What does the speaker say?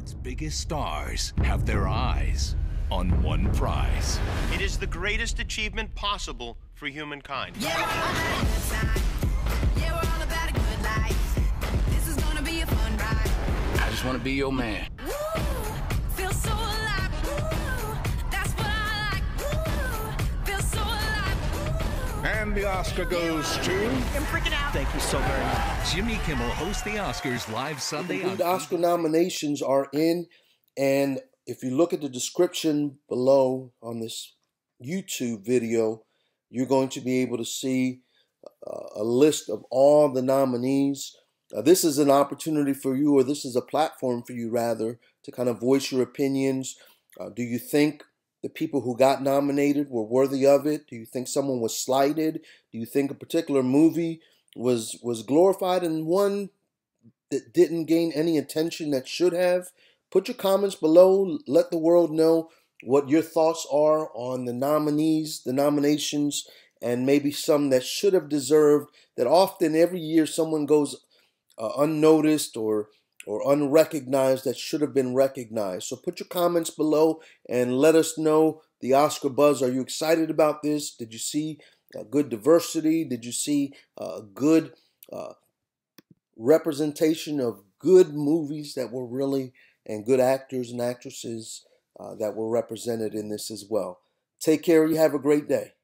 Hollywood's biggest stars have their eyes on one prize. It is the greatest achievement possible for humankind. Yeah, we're all about a good time. Yeah, we're all about a good life. This is gonna be a fun ride. I just want to be your man. And the Oscar goes to I'm freaking out. Thank you so very much. Jimmy Kimmel hosts the Oscars live Sunday on The Oscar nominations are in, and if you look at the description below on this YouTube video, you're going to be able to see uh, a list of all the nominees. Uh, this is an opportunity for you, or this is a platform for you, rather, to kind of voice your opinions. Uh, do you think the people who got nominated were worthy of it? Do you think someone was slighted? Do you think a particular movie was was glorified and one that didn't gain any attention that should have? Put your comments below. Let the world know what your thoughts are on the nominees, the nominations, and maybe some that should have deserved. That often every year someone goes uh, unnoticed or or unrecognized that should have been recognized. So put your comments below and let us know the Oscar buzz. Are you excited about this? Did you see uh, good diversity? Did you see uh, good uh, representation of good movies that were really and good actors and actresses uh, that were represented in this as well? Take care. You have a great day.